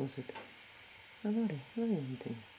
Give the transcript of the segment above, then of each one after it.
was it? Var det? Vad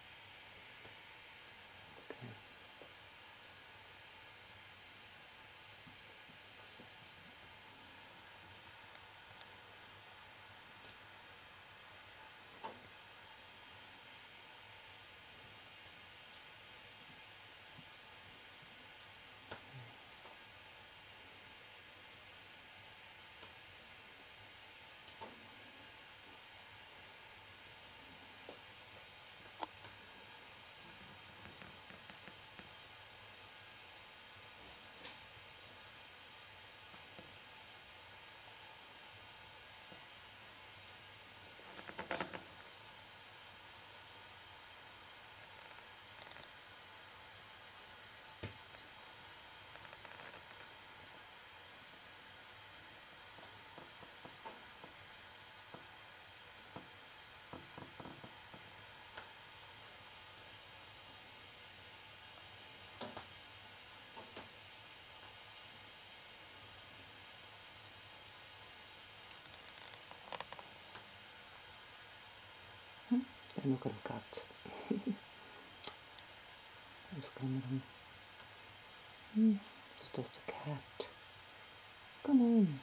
Det är nog en katt. Nu skrämmer de. Mm, just a cat. Come on.